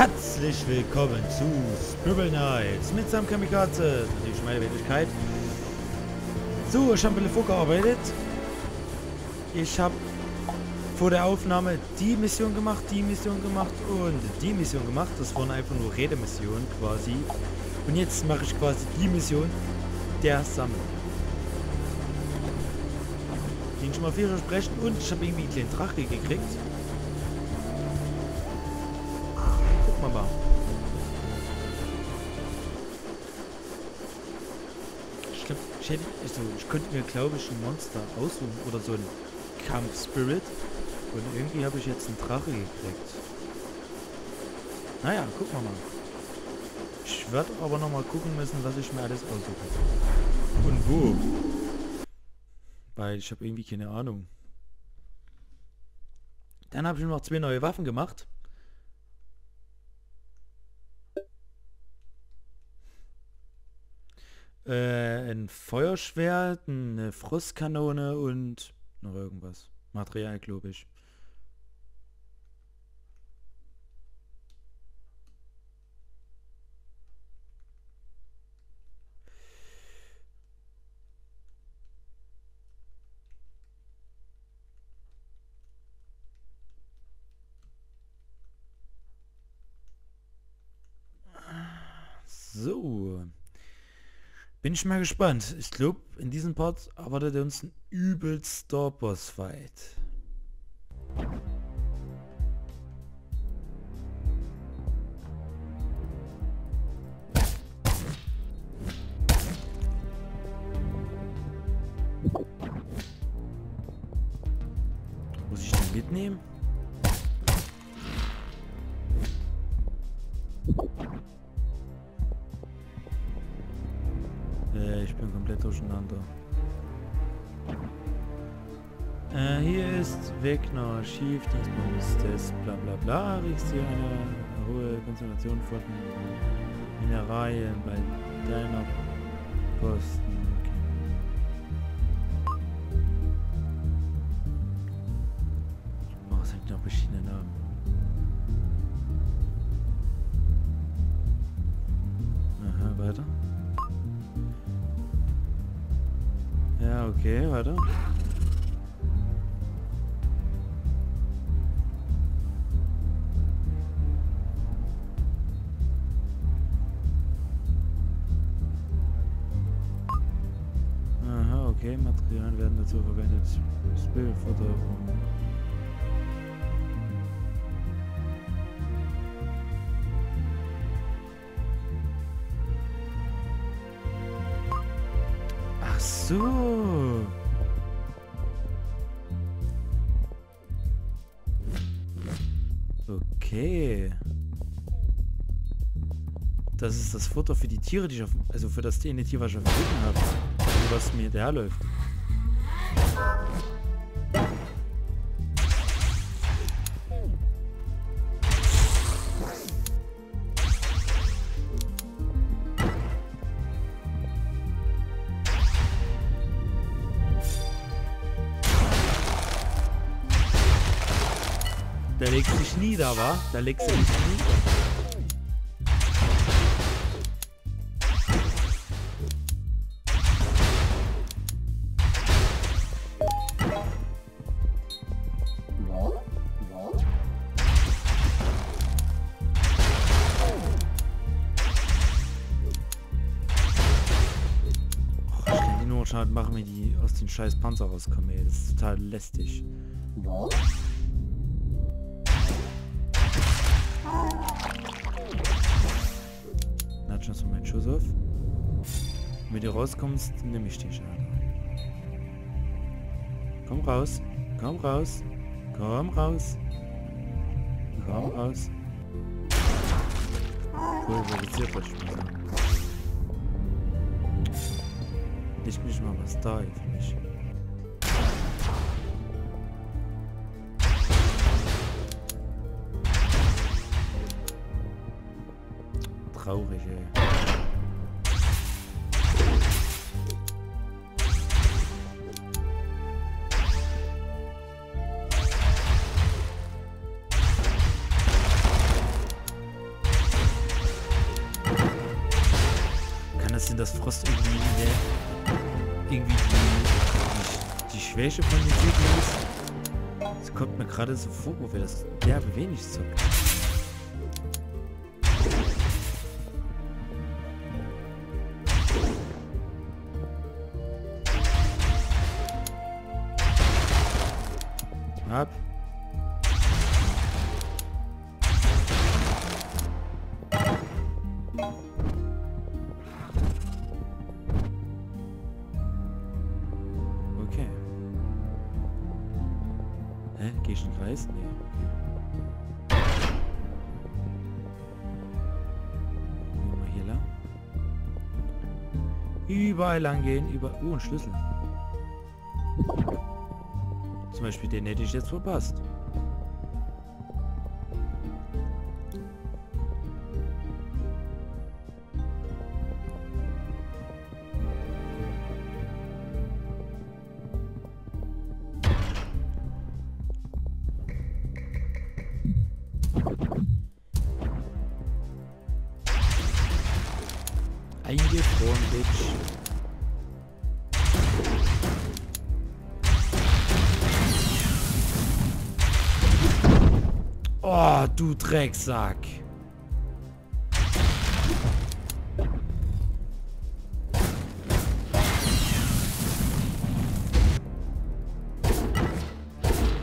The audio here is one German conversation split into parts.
Herzlich willkommen zu Scribble Nights mit Sam Kamikaze, natürlich meine Wirklichkeit. So, ich habe ein vorgearbeitet. Ich habe vor der Aufnahme die Mission gemacht, die Mission gemacht und die Mission gemacht. Das waren einfach nur Redemissionen quasi. Und jetzt mache ich quasi die Mission der Sammlung. Den schon mal viel versprechen und ich habe irgendwie kleinen Drache gekriegt. Guck mal mal. Ich glaube, also ich könnte mir glaube ich ein Monster aussuchen oder so ein Kampf Spirit. Und irgendwie habe ich jetzt einen Drache gekriegt. Naja, gucken wir mal. Ich werde aber noch mal gucken müssen, was ich mir alles aussuche. Und wo. Weil ich habe irgendwie keine Ahnung. Dann habe ich noch zwei neue Waffen gemacht. Äh, ein Feuerschwert, eine Frostkanone und noch irgendwas. Material, glaube ich. So. Bin ich mal gespannt. Ich glaube, in diesem Part erwartet uns ein übelster Bossfight. Muss ich den mitnehmen? Ist Wegner, Schief, Dingsbums, bla bla bla. Riechst hier eine hohe Konzentration von Mineralien bei deiner Posten. Okay. Oh, noch verschiedene Namen. Weiter. Ja, okay, weiter. Dazu verwendet. Spillfutter. Ach so. Okay. Das ist das Futter für die Tiere, die ich auf... Also für das eine Tier, was ich auf dem Rücken habe. Was mir hinterherläuft. Der legt sich nieder, wa? Der legt sich nieder. Den scheiß Panzer rauskommen, ey. Das ist total lästig. Natsch hast du meinen Schuss auf. Wenn du rauskommst, nehme ich dich, Alter. Komm raus. Komm raus. Komm raus. Komm raus. Pulverisiert, wollte ich mal sagen. Ich mich mal was da Schwäche von den ist. Es kommt mir gerade so vor, wo wir das derbe wenig zocken. Den Kreis? Nee. Gehen wir hier lang. Überall lang gehen. Über. Oh, ein Schlüssel. Zum Beispiel den hätte ich jetzt verpasst. Drecksack.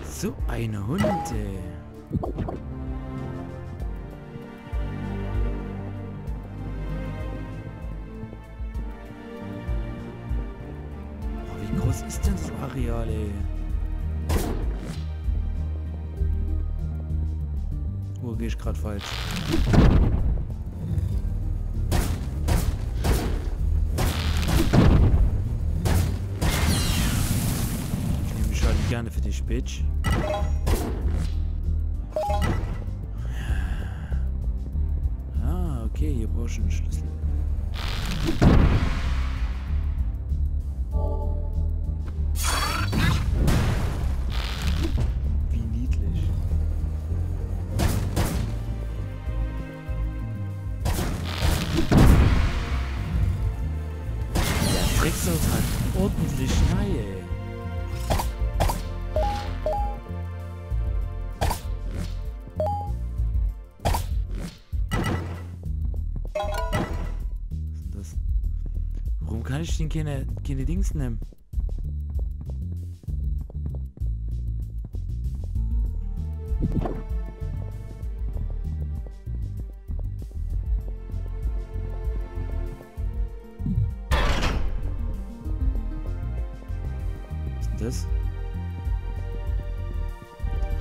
So eine Hunde. Oh, wie groß ist denn das Areal, ey? Ich gerade falsch? Ich nehme mich halt gerne für dich, Bitch. Ah, okay, hier brauche ich einen Schlüssel. Kann ich denn keine, keine Dings nehmen? Was ist das?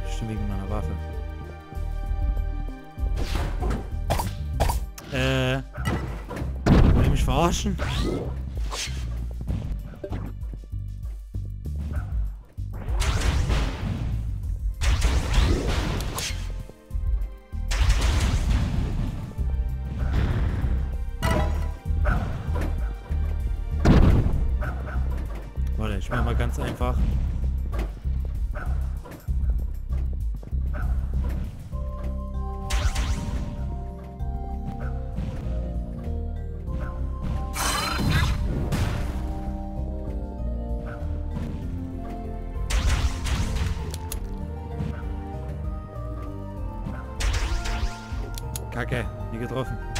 Bestimmt wegen meiner Waffe. Äh. Will ich mich verarschen? Kacke, nie getroffen.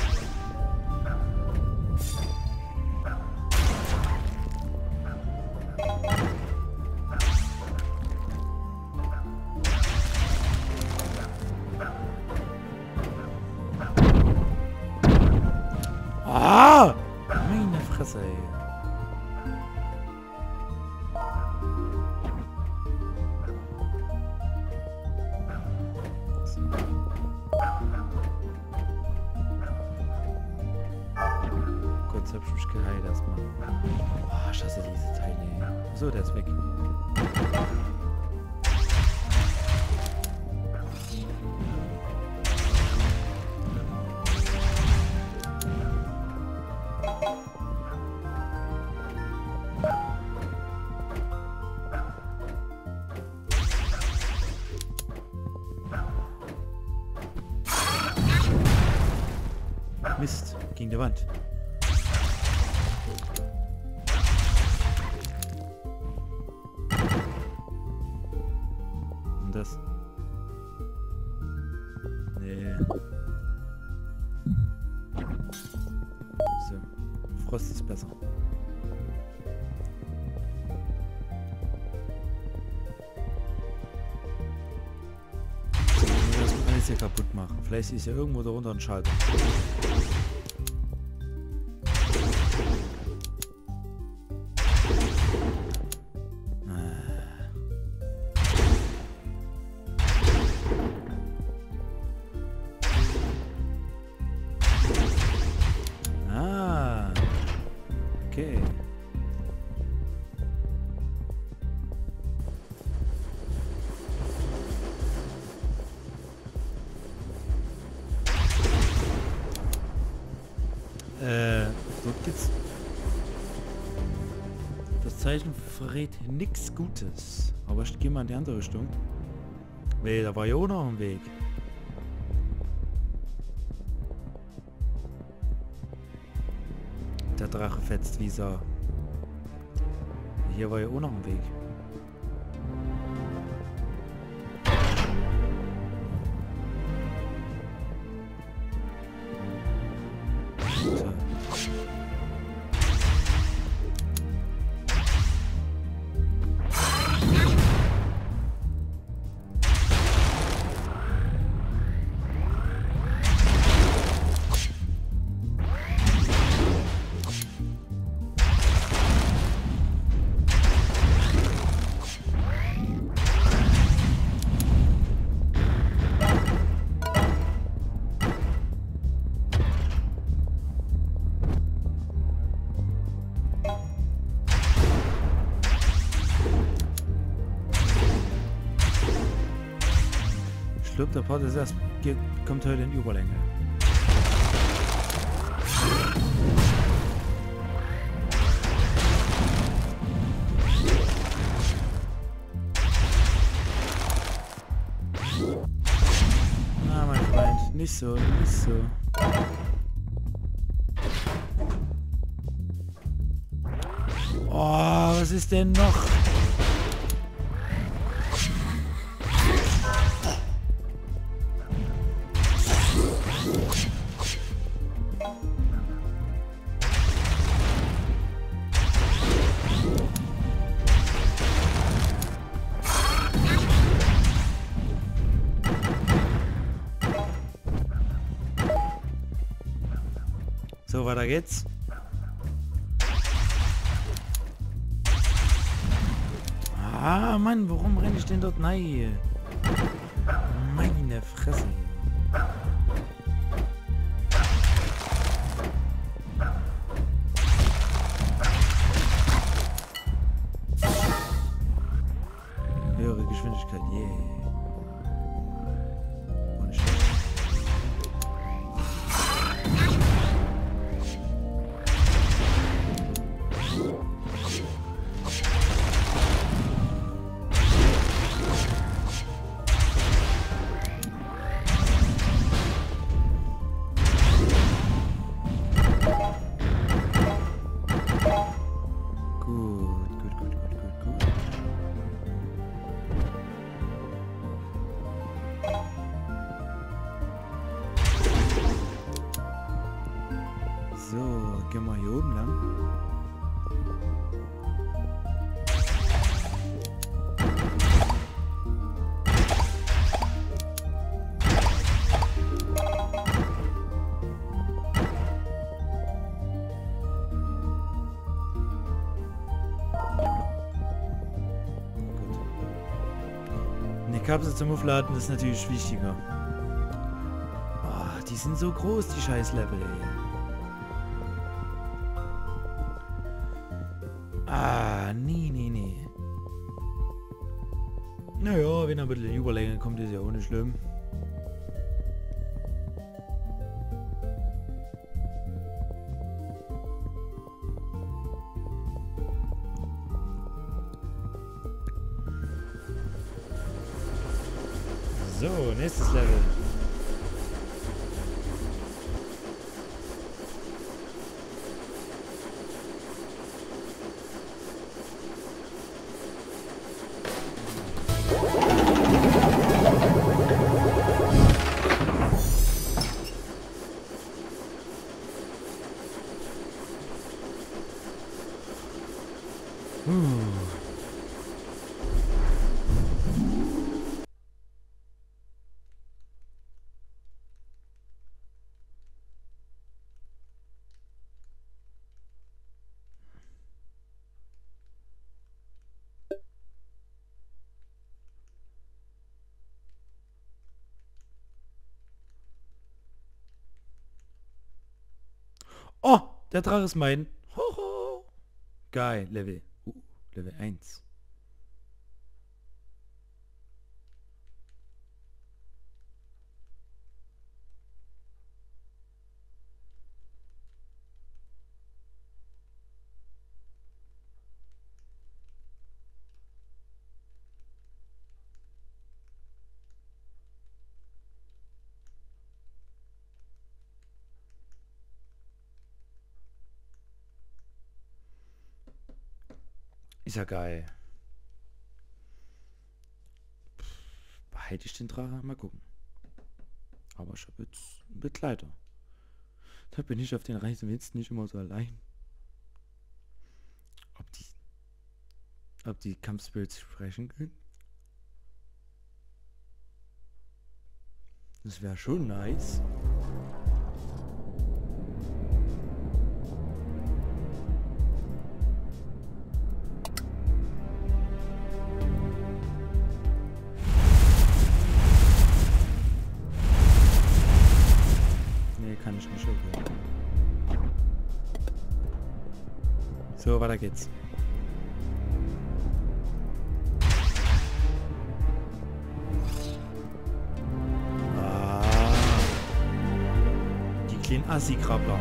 Mist, gegen die Wand. Und das? Nee. So, Frost ist besser. alles hier kaputt machen. Vielleicht ist ja irgendwo darunter ein Schalter. Zeichen verrät nichts Gutes. Aber ich gehe mal in die andere Richtung. Weil da war ja auch noch ein Weg. Der Drache fetzt wie Sau. Hier war ja auch noch ein Weg. Glaube, der Part ist erst, kommt heute in Überlänge. Na, mein Freund, nicht so, nicht so. Oh, was ist denn noch? in dat nije. Eh. Kapsel zum Aufladen ist natürlich wichtiger. Ah, die sind so groß, die scheiß Level, ey. Ah, nee, nee, nee. Naja, wenn er ein bisschen Überlänge kommt, ist ja auch nicht schlimm. Oh, der Drache ist mein. Hoho. Geil, Level. Uh, Level 1. Ist ja geil. Behalte ich den Drache? Mal gucken. Aber ich habe jetzt einen Begleiter. Da bin ich auf den Reisen jetzt nicht immer so allein. Ob die, ob die Kampfspirits sprechen können? Das wäre schon nice. Weiter geht's. Ah. Die kleinen Assi-Krabbler.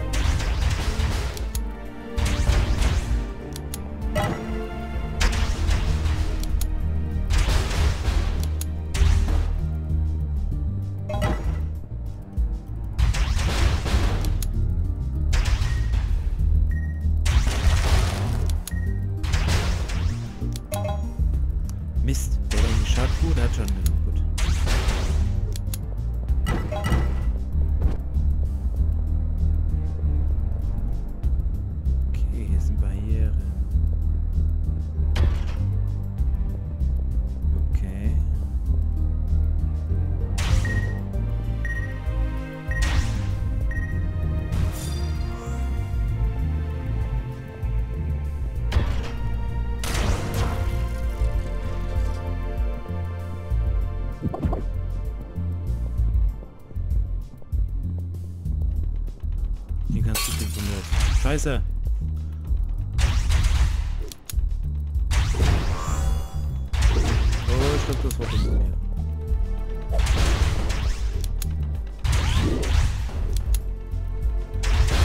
Scheiße. Oh, ich glaube, das war von mir.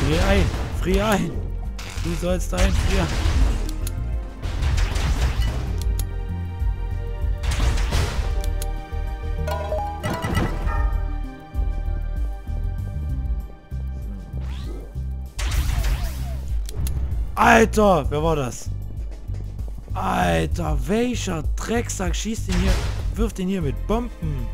Frier ein! Frier ein! Du sollst einfrieren! Alter, wer war das? Alter, welcher Drecksack schießt ihn hier, wirft ihn hier mit Bomben?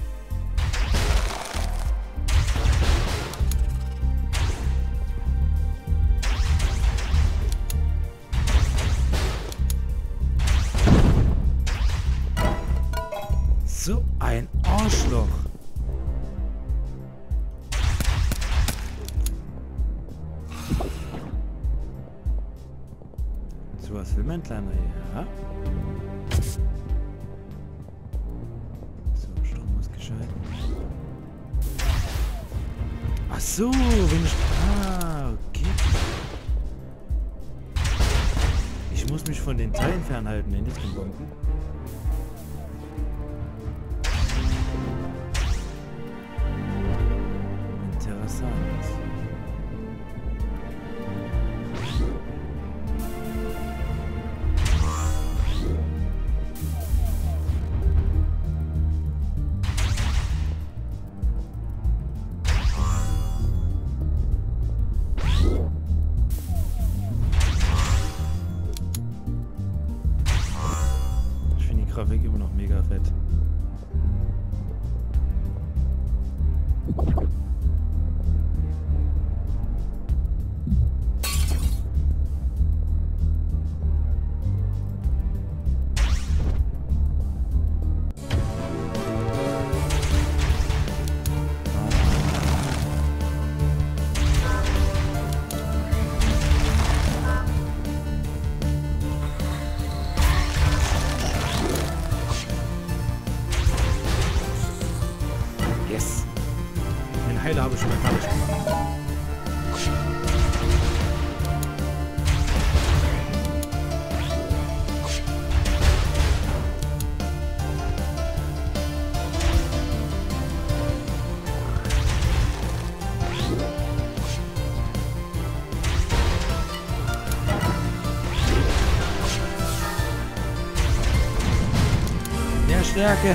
sterke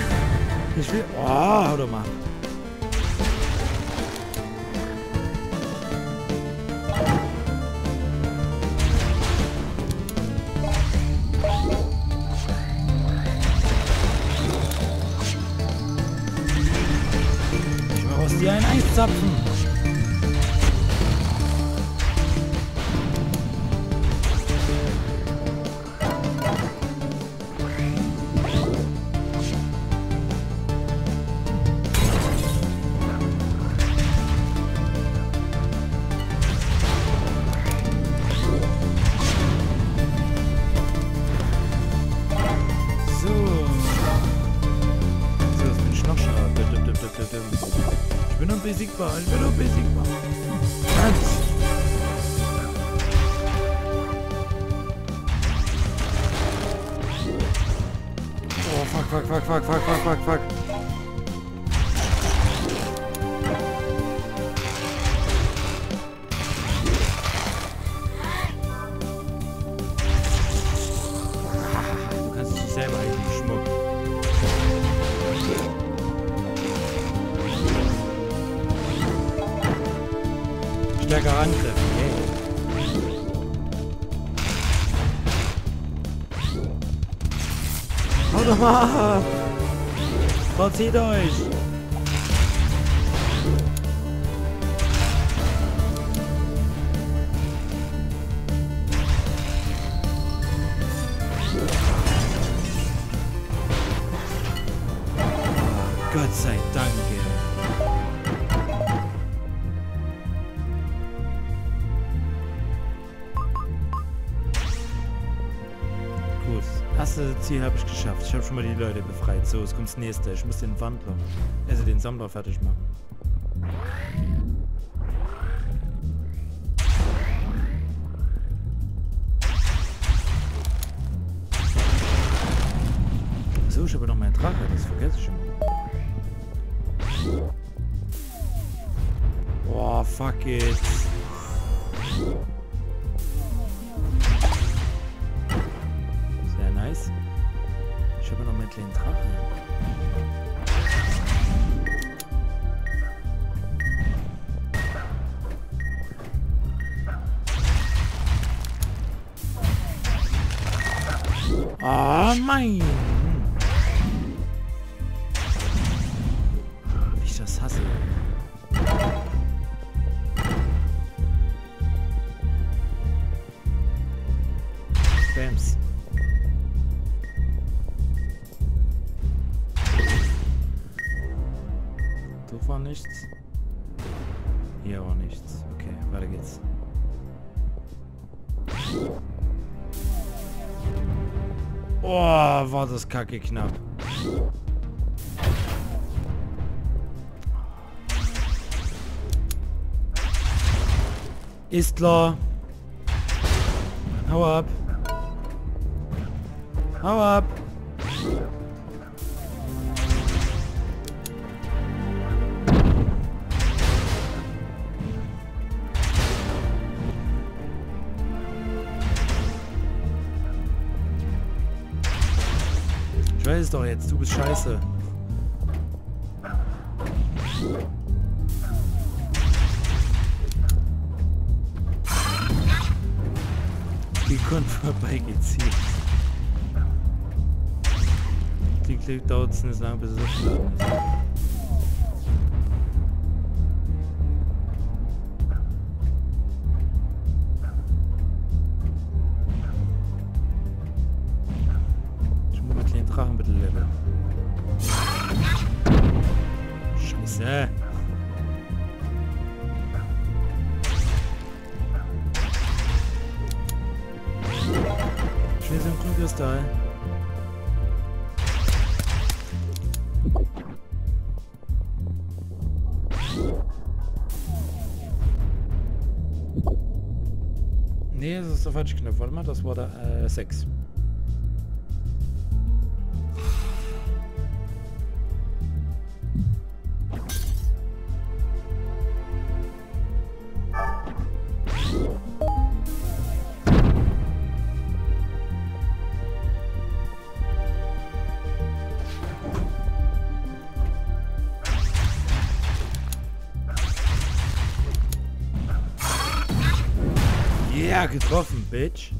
is weer... Oh, hou dan maar. Seasons. Ich habe schon mal die Leute befreit. So, jetzt kommt das nächste. Ich muss den Wandler, also den Sammler fertig machen. So, ich habe noch meinen Drache, das vergesse ich immer. Boah, fuck it. Oh, das kacke knapp. Istler. Hau ab. Hau ab. Es doch jetzt, du bist scheiße. Gekonnt vorbeigezielt. Die Klick dauert es nicht lang, bis es ist. Grundkristall. Nee, das ist der falsche Knopf. Warte mal, das war der äh, 6. Yeah, getroffen, Bitch.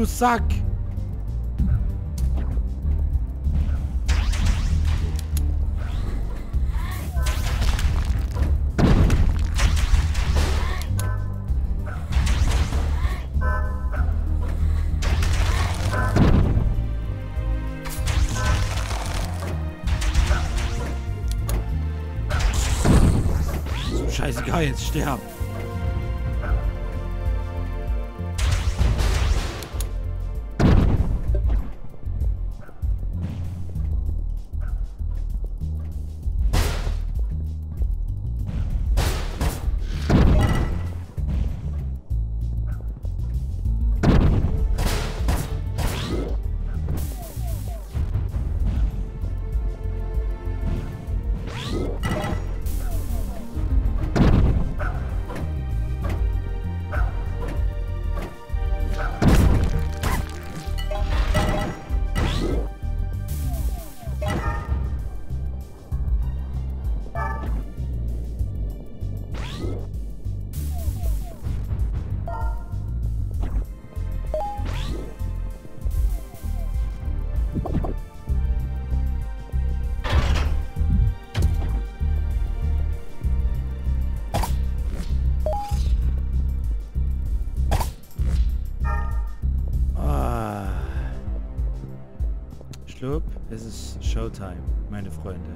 Du Sack. Scheißegal, jetzt sterben. Es ist Showtime, meine Freunde.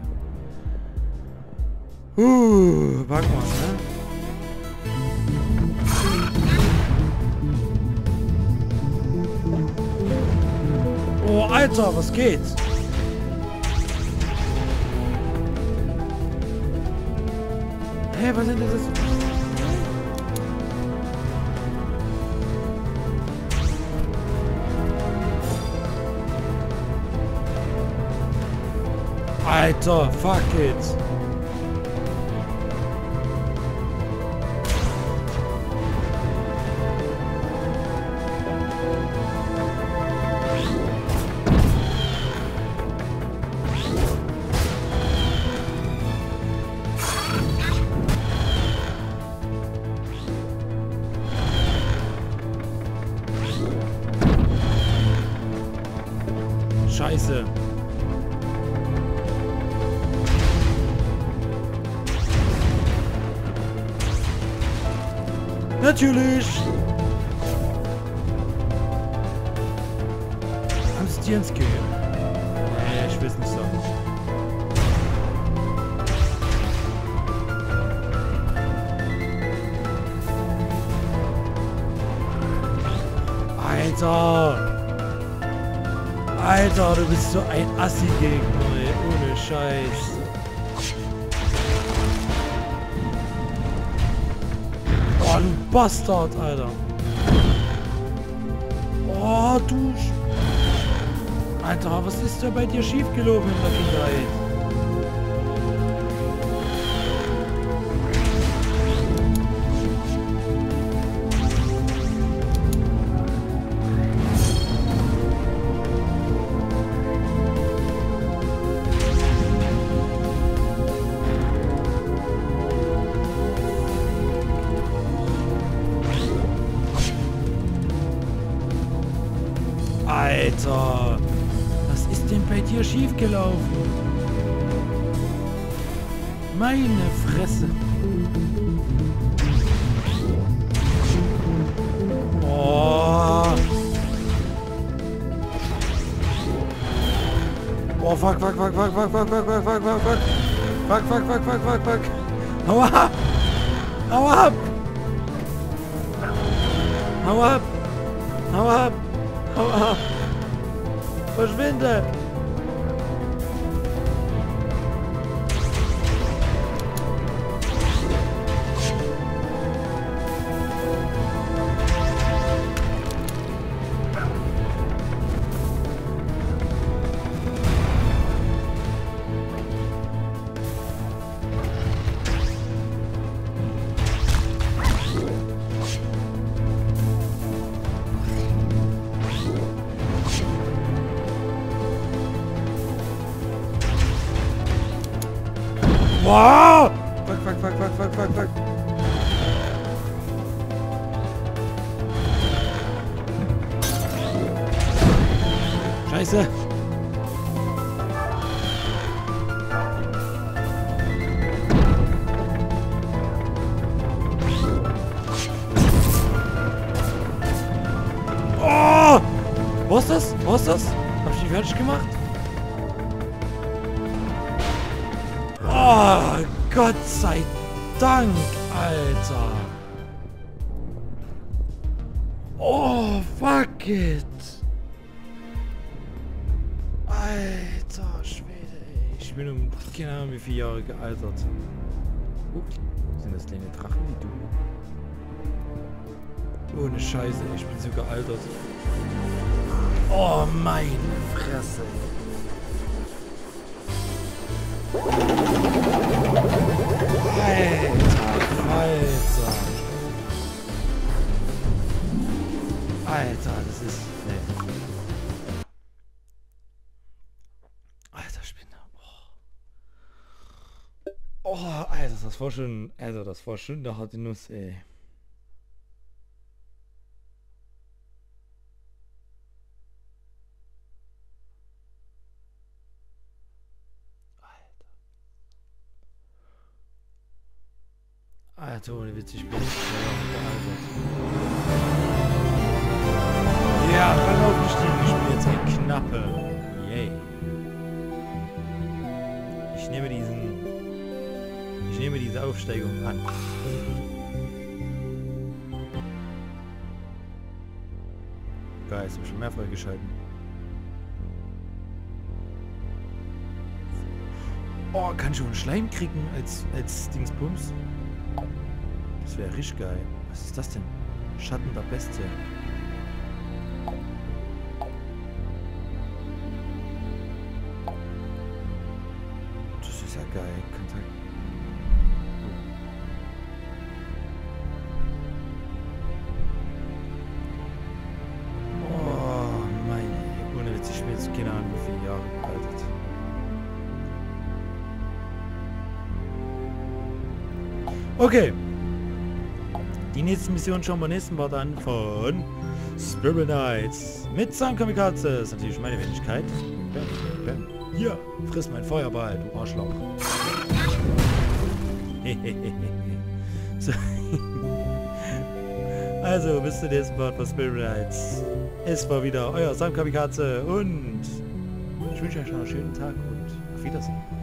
Uh, packen wir ne? Oh, Alter, was geht? Hä, was sind das? Alter, fuck it. Scheiße. Natürlich. Am Stierenski. Nee, ich will's nicht sagen. Alter! Alter, du bist so ein Assi-Gegner. Ohne Scheiß. Bastard, Alter. Oh, du... Alter, was ist da bei dir schiefgelaufen in der Kindheit? Dir schiefgelaufen? Meine Fresse! Oh! Oh, fuck, fuck, fuck, fuck, fuck, fuck, fuck, fuck, fuck, fuck, fuck. Fuck, fuck, fuck, fuck, fuck, fuck. Hau ab! Hau ab! Hau ab! Hau ab! Hau ab! Verschwinde! Fuck, fuck, fuck, fuck, fuck, fuck, fuck. Scheiße. Keine Ahnung wie viele Jahre gealtert. Ups, sind das kleine Drachen wie du? Ohne Scheiße, ich bin so gealtert. Oh, meine Fresse. Alter, Alter. Alter, das ist... Nee. Alter Spinner. Oh. oh, Alter, das war schon... Also, das war schon der harte Nuss, ey. Alter, ohne Witz, ich bin nicht Ja, ran aufgestiegen. Ich bin jetzt ein Knappe. Yay. Ich nehme diesen... Ich diese Aufsteigung an. Geil, ist schon mehr freigeschalten. Oh, kann ich schon Schleim kriegen als, als Dingsbums? Das wäre richtig geil. Was ist das denn? Schatten der Bestie. Nächste Mission nächsten Part an von Scribble Knights. Mit Sam Kamikaze. Das ist natürlich meine Wenigkeit. Ja, friss mein Feuerball, du Arschloch. so. Also, bis zum nächsten Part von Scribble Knights. Es war wieder euer Sam Kamikaze und ich wünsche euch noch einen schönen Tag und auf Wiedersehen.